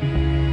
Bye.